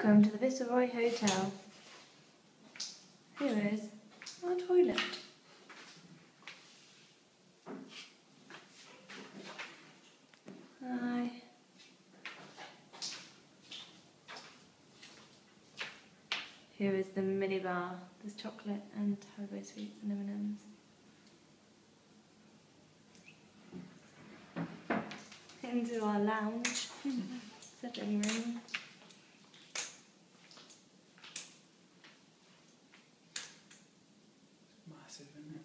Welcome to the Viceroy Hotel. Here is our toilet. Hi. Here is the mini bar. There's chocolate and Haribo sweets and M&Ms. Into our lounge, sitting room. Massive, isn't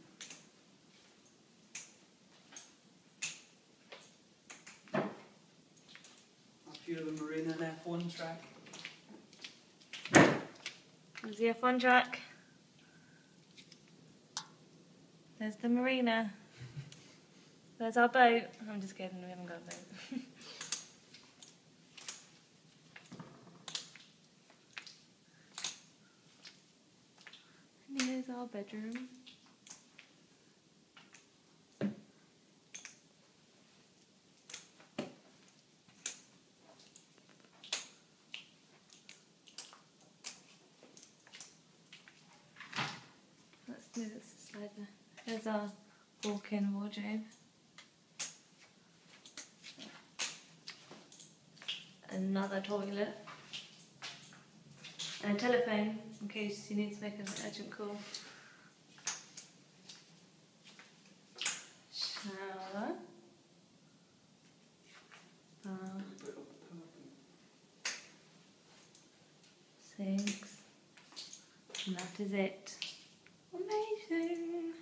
it? A few of them are in an F1 track. There's the F1 track. There's the marina. There's our boat. I'm just kidding, we haven't got a boat. and here's our bedroom. There's our walk-in wardrobe. Another toilet. And a telephone in case you need to make an urgent call. Shower. Bath. Sinks. And that is it. Amazing.